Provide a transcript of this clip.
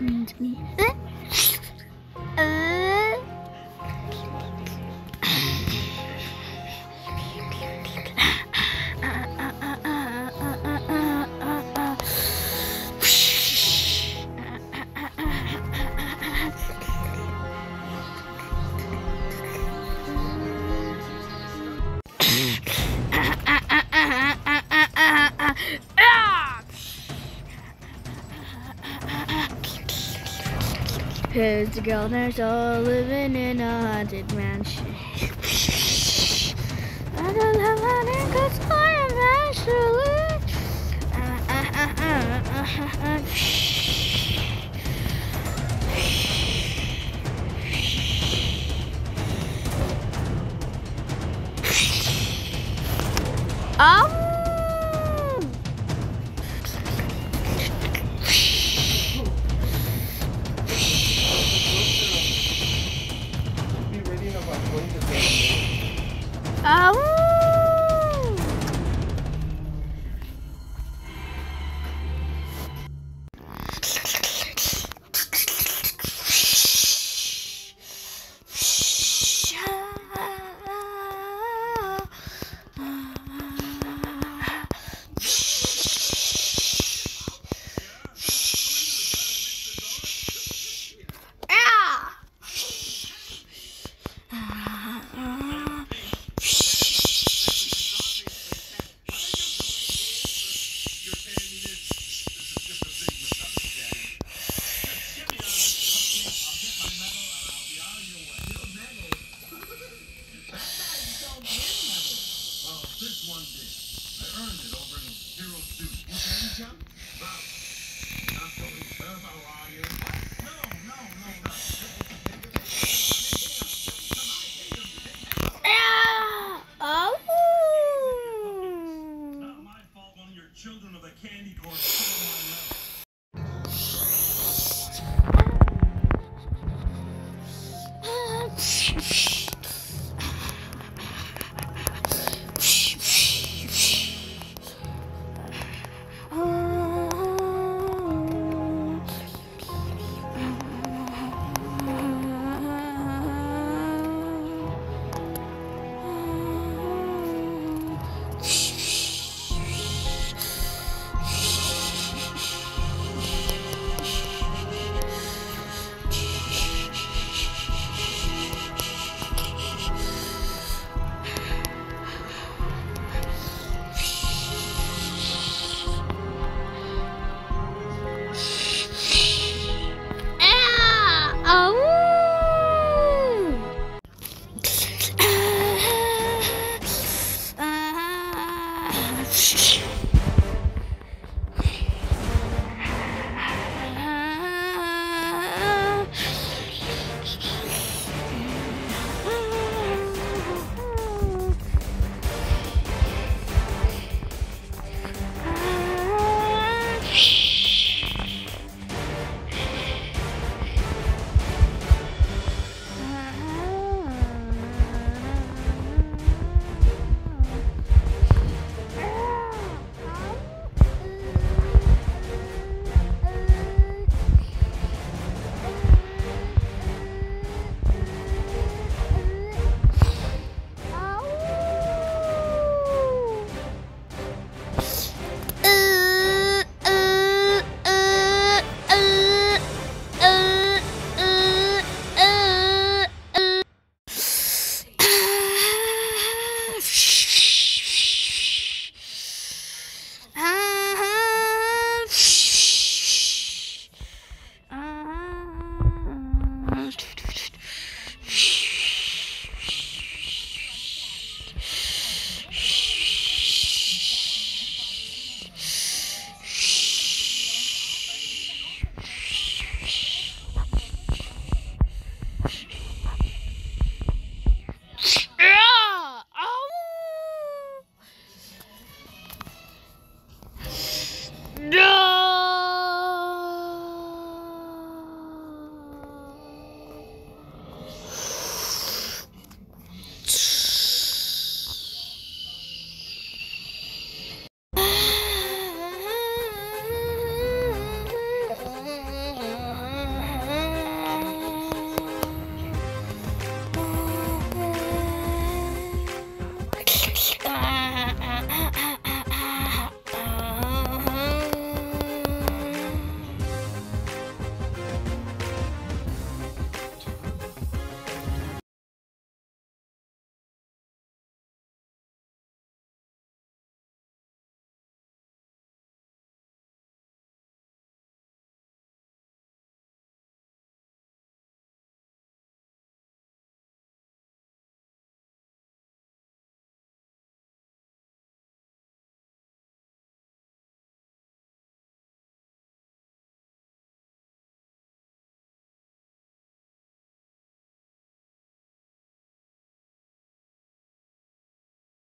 reminds me. Eh? Here's the girl next door living in a haunted mansion. I don't have money 'cause I am actually. Um. Um, one did. I earned it over in Hero suit. You can jump? Bob, not going, how are you? No, no, no, no.